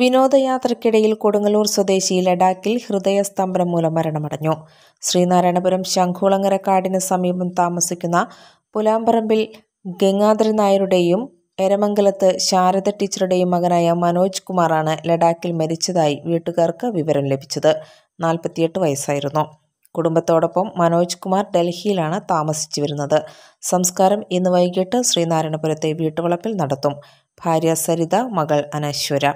വിനോദയാത്രയ്ക്കിടയിൽ കൊടുങ്ങല്ലൂർ സ്വദേശി ലഡാക്കിൽ ഹൃദയസ്തംഭനം മൂലം മരണമടഞ്ഞു. ശ്രീനാരായണപുരം ശംഖുളങ്ങര കാടിന് സമീപം താമസിക്കുന്ന പുലാമ്പറമ്പിൽ ഗംഗാധരൻ നായരുടെയും എരമംഗലത്ത് ശാരദ ടീച്ചറുടെയും മകനായ മനോജ് കുമാറാണ് ലഡാക്കിൽ മരിച്ചതായി വീട്ടുകാർക്ക് വിവരം ലഭിച്ചത്. നാൽപ്പത്തിയെട്ട് വയസ്സായിരുന്നു. കുടുംബത്തോടൊപ്പം മനോജ് കുമാർ ഡൽഹിയിലാണ് താമസിച്ചു വരുന്നത് സംസ്കാരം ഇന്ന് വൈകിട്ട് ശ്രീനാരായണപുരത്തെ വീട്ടുവളപ്പിൽ നടത്തും. ഭാര്യ സരിത മകൾ അനശ്വര.